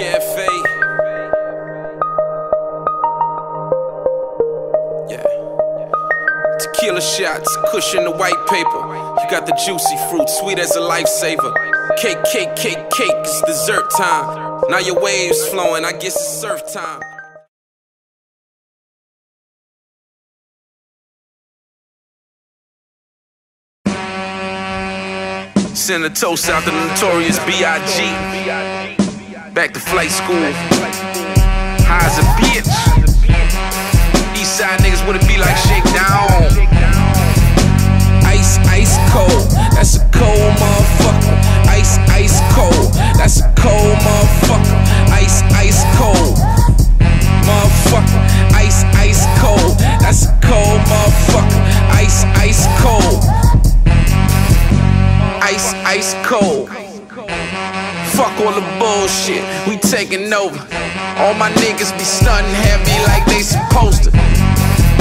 Cafe. Yeah. Tequila shots, cushion the white paper. You got the juicy fruit, sweet as a lifesaver. Cake, cake, cake, cake, it's dessert time. Now your waves flowing, I guess it's surf time. Send a toast out to the notorious B.I.G. Back to flight school. High as a bitch. East side niggas would it be like shake down. Ice, ice cold. That's a cold motherfucker. Ice, ice cold. That's a cold motherfucker. Ice, ice cold. Motherfucker. Ice, ice cold. That's a cold motherfucker. Ice, ice cold. Ice, ice cold. All the bullshit, we taking over. All my niggas be stunting heavy like they supposed to.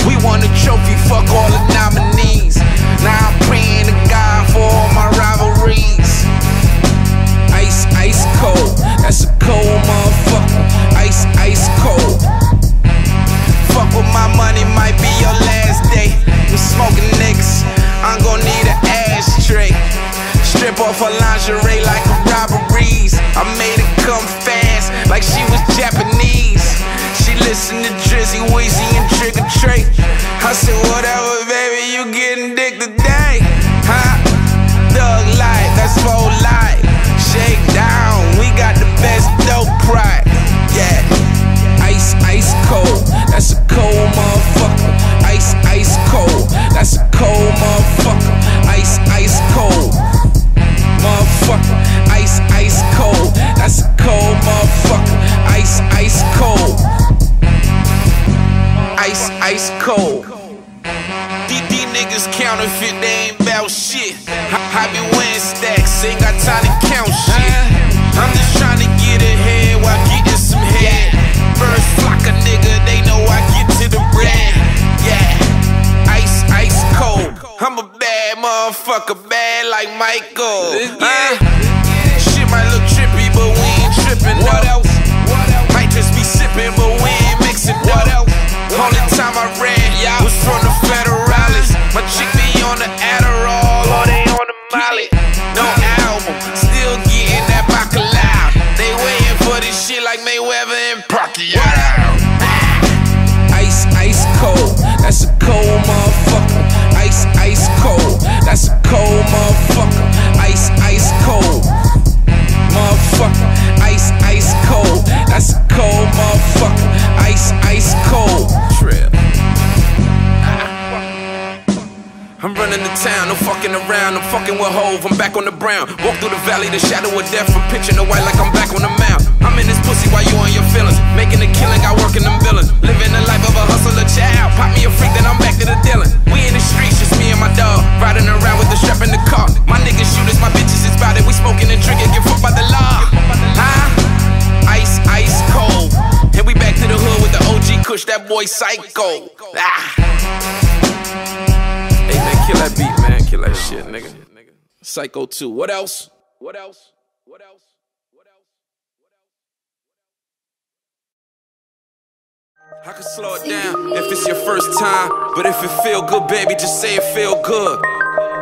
We won a trophy, fuck all the nominees. Now off her lingerie like a robberies. I made it come fast, like she was Japanese. She listened to Drizzy, Weezy, and Trigger Trey. I said, whatever, baby, you getting dick today, huh? Thug life, that's full life. Shake down, we got the best dope pride, yeah. Ice, ice cold, that's a Ice, cold. DD niggas counterfeit, they ain't bout shit. I, I be wearing stacks, ain't got time to count shit. I'm just trying to get ahead while getting some head. First flock of nigga, they know I get to the bread. Yeah, ice, ice cold. I'm a bad motherfucker, bad like Michael. Huh? Mayweather Pacquiao. Ice, ice cold, that's a cold motherfucker. Ice, ice cold, that's a cold motherfucker. Ice, ice cold, motherfucker. Ice, ice cold, that's a cold motherfucker. Ice, ice cold. Trip. I'm running the town, no fucking around. I'm fucking with Hove, I'm back on the brown. Walk through the valley, the shadow of death. I'm pitching the white like I'm back on the mount. I'm in this pussy while you on your feelings. Making a killing, I work in them villains. Living the life of a hustler child. Pop me a freak, then I'm back to the dealing. We in the streets, just me and my dog. Riding around with the strap in the car. My niggas shooters, my bitches is bout it. We smoking and drinking, get fucked by the law. Huh? Ice, ice cold. And we back to the hood with the OG Kush, that boy psycho. Ah. Hey man, kill that beat, man. Kill that shit, nigga. Psycho 2. What else? What else? What else? What else? I can slow it down if it's your first time. But if it feel good, baby, just say it feel good.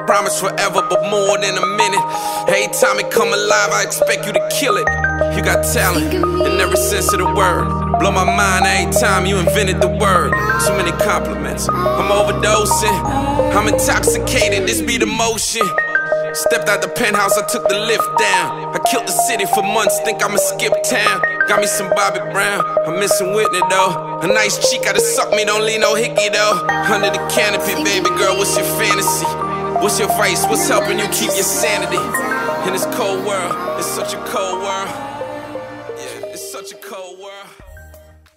Promise forever, but more than a minute. Every time it come alive, I expect you to kill it. You got talent in every sense of the word. Blow my mind every time you invented the word. Too many compliments. I'm overdosing. I'm intoxicated. This be the motion. Stepped out the penthouse, I took the lift down. I killed the city for months, think I'ma skip town. Got me some Bobby Brown, I'm missing Whitney though. A nice cheek, gotta suck me, don't leave no hickey though. Under the canopy, baby girl, what's your fantasy? What's your vice? What's helping you keep your sanity? In this cold world, it's such a cold world.